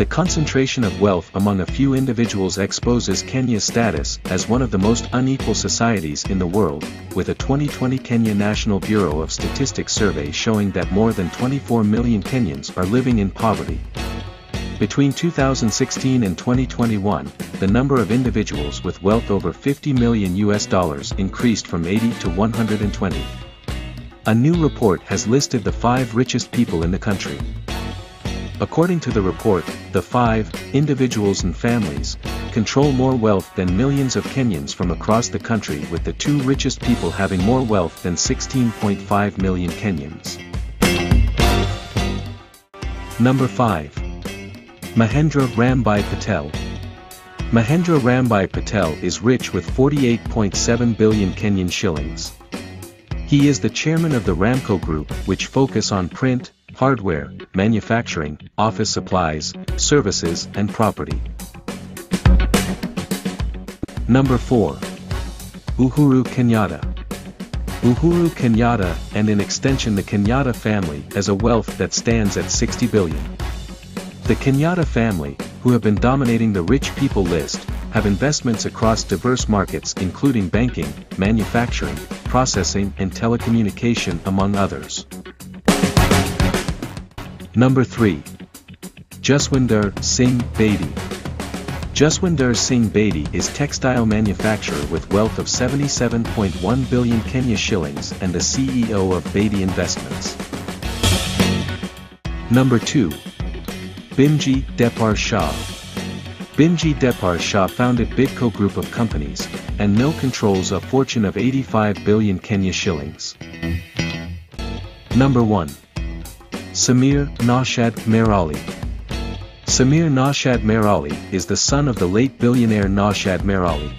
The concentration of wealth among a few individuals exposes Kenya's status as one of the most unequal societies in the world, with a 2020 Kenya National Bureau of Statistics survey showing that more than 24 million Kenyans are living in poverty. Between 2016 and 2021, the number of individuals with wealth over 50 million US dollars increased from 80 to 120. A new report has listed the five richest people in the country. According to the report, the five, individuals and families, control more wealth than millions of Kenyans from across the country with the two richest people having more wealth than 16.5 million Kenyans. Number 5. Mahendra Rambhai Patel. Mahendra Rambhai Patel is rich with 48.7 billion Kenyan shillings. He is the chairman of the Ramco Group which focus on print, hardware, manufacturing, office supplies, services and property. Number 4. Uhuru Kenyatta. Uhuru Kenyatta, and in extension the Kenyatta family, has a wealth that stands at 60 billion. The Kenyatta family, who have been dominating the rich people list, have investments across diverse markets including banking, manufacturing, processing and telecommunication among others. Number 3. Jaswinder Singh Bedi. Jaswinder Singh Bedi is textile manufacturer with wealth of 77.1 billion Kenya shillings and the CEO of Bedi Investments. Number 2. Bhimji Depar Shah. Bhimji Depar Shah founded Bidco Group of Companies, and now controls a fortune of 85 billion Kenya shillings. Number 1. Samir Naushad Merali. Samir Naushad Merali is the son of the late billionaire Naushad Merali.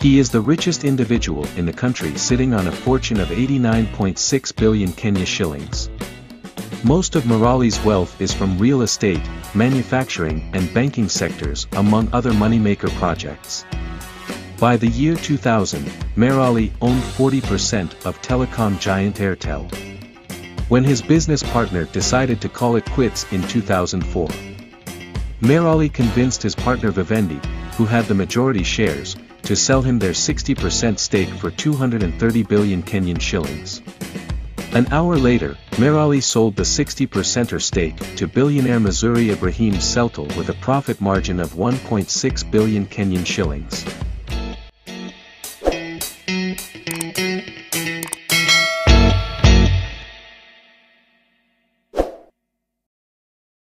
He is the richest individual in the country sitting on a fortune of 89.6 billion Kenya shillings. Most of Merali's wealth is from real estate, manufacturing and banking sectors among other moneymaker projects. By the year 2000, Merali owned 40% of telecom giant Airtel when his business partner decided to call it quits in 2004. Merali convinced his partner Vivendi, who had the majority shares, to sell him their 60% stake for 230 billion Kenyan shillings. An hour later, Merali sold the 60% stake to billionaire Mzuri Ibrahim Celtel with a profit margin of 1.6 billion Kenyan shillings.